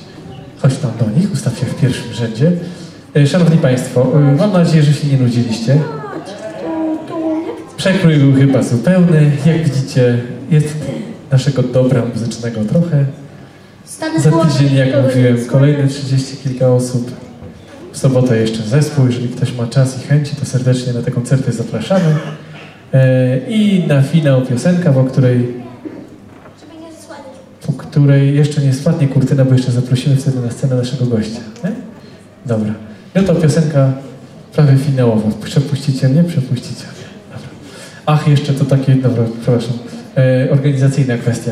Chodź tam do nich, ustaw się w pierwszym rzędzie. E, szanowni Państwo, e, mam nadzieję, że się nie nudziliście. Przekrój był chyba zupełny. Jak widzicie, jest naszego dobra muzycznego trochę. Za tydzień, jak mówiłem, kolejne 30 kilka osób. W sobotę jeszcze zespół. Jeżeli ktoś ma czas i chęci, to serdecznie na te koncerty zapraszamy. E, I na finał piosenka, po której, po której jeszcze nie spadnie kurtyna, bo jeszcze zaprosimy wtedy na scenę naszego gościa. Nie? Dobra. No to piosenka prawie finałowa. Przepuścicie mnie? Przepuścicie mnie. Dobra. Ach, jeszcze to takie, dobra, przepraszam, e, organizacyjna kwestia.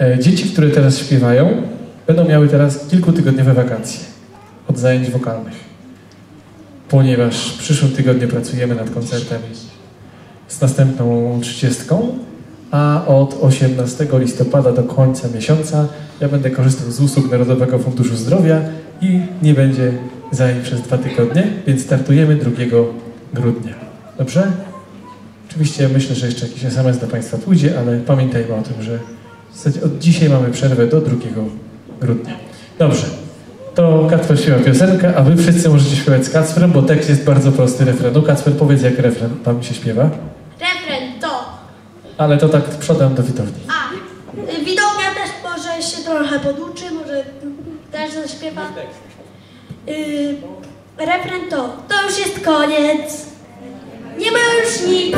E, dzieci, które teraz śpiewają, będą miały teraz kilkutygodniowe wakacje od zajęć wokalnych. Ponieważ w przyszłym tygodniu pracujemy nad koncertem z następną trzydziestką, a od 18 listopada do końca miesiąca ja będę korzystał z usług Narodowego Funduszu Zdrowia i nie będzie zajęć przez dwa tygodnie, więc startujemy 2 grudnia. Dobrze? Oczywiście myślę, że jeszcze jakiś SMS do Państwa pójdzie, ale pamiętajmy o tym, że w zasadzie od dzisiaj mamy przerwę do 2 grudnia. Dobrze. To Kacper śpiewa piosenkę, a Wy wszyscy możecie śpiewać z Kacprem, bo tekst jest bardzo prosty refrenu. Kacper, powiedz jak refren Wam się śpiewa. Ale to tak przodem do widowni. A, widownia też może się trochę poduczy, może też zaśpiewa. Y, refren to, to już jest koniec. Nie ma już nic.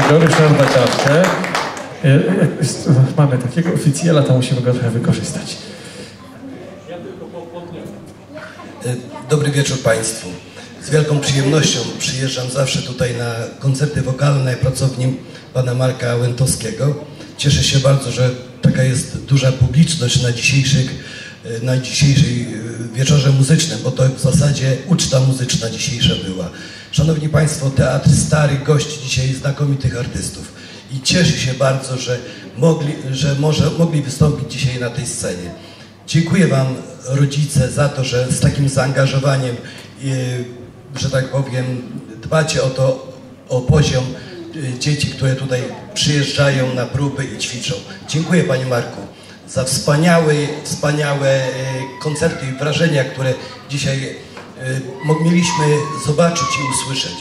Przewodniczącego Ryszarda Kawkę. E, jest- Mamy takiego oficjela, to musimy go trochę wykorzystać. E, Dobry wieczór Państwu. Z wielką przyjemnością przyjeżdżam zawsze tutaj na koncerty wokalne pracowni pana Marka Łętowskiego. Cieszę się bardzo, że taka jest duża publiczność na dzisiejszych e, na dzisiejszej e, wieczorze muzycznym, bo to w zasadzie uczta muzyczna dzisiejsza była. Szanowni Państwo, Teatr Stary gości dzisiaj znakomitych artystów i cieszy się bardzo, że mogli, że może, mogli wystąpić dzisiaj na tej scenie. Dziękuję Wam rodzice za to, że z takim zaangażowaniem, e, że tak powiem, dbacie o to, o poziom e, dzieci, które tutaj przyjeżdżają na próby i ćwiczą. Dziękuję Panie Marku za wspaniałe, wspaniałe e, koncerty i wrażenia, które dzisiaj e, mo- mieliśmy zobaczyć i usłyszeć.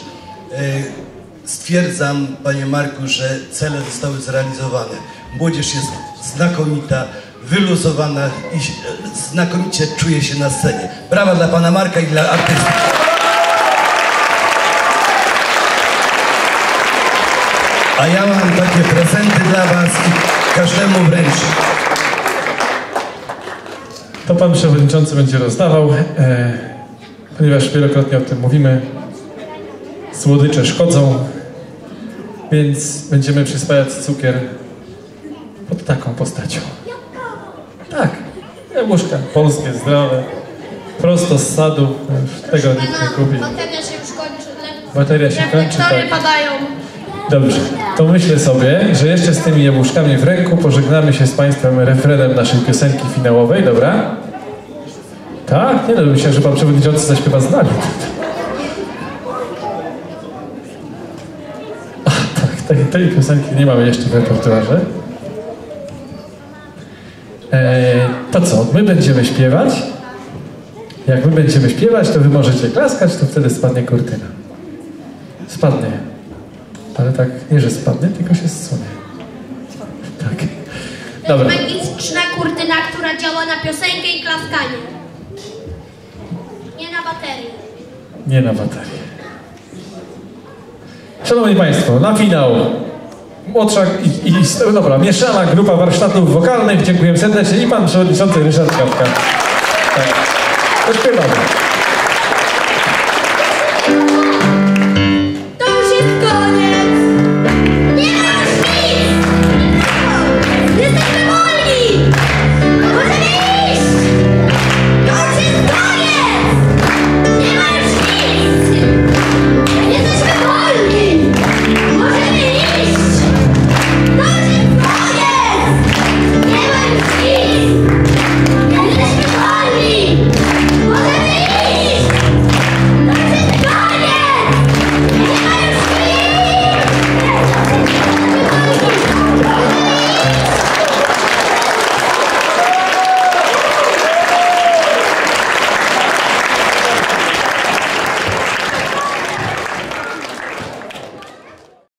E, Stwierdzam, Panie Marku, że cele zostały zrealizowane. Młodzież jest znakomita, wyluzowana i znakomicie czuje się na scenie. Brawa dla Pana Marka i dla artystów. A ja mam takie prezenty dla Was i każdemu wręczę. To pan przewodniczący będzie rozdawał, e, ponieważ wielokrotnie o tym mówimy. Słodycze szkodzą, więc będziemy przyswajać cukier pod taką postacią. Tak, jabłuszka polskie, zdrowe, prosto z sadu, tego nikt nie kupi. bateria się już kończy. Bateria się kończy, tak. padają. Dobrze, to myślę sobie, że jeszcze z tymi jabłuszkami w ręku pożegnamy się z Państwem refrenem naszej piosenki finałowej, dobra? Tak? Nie no, myślę, że Pan Przewodniczący zaśpiewa z nami. Tak, tej, piosenki nie mamy jeszcze w repertuarze. E, to co, my będziemy śpiewać. Jak my będziemy śpiewać, to Wy możecie klaskać, to wtedy spadnie kurtyna. Spadnie. Ale tak, nie że spadnie, tylko się zsunie. Tak. Dobra. Magiczna kurtyna, która działa na piosenkę i klaskanie. Nie na baterię. Nie na baterię. Szanowni Państwo, na finał młodsza i, i dobra, mieszana grupa warsztatów wokalnych. Dziękuję serdecznie i Pan Przewodniczący Ryszard Kawka. Tak. To śpiewamy.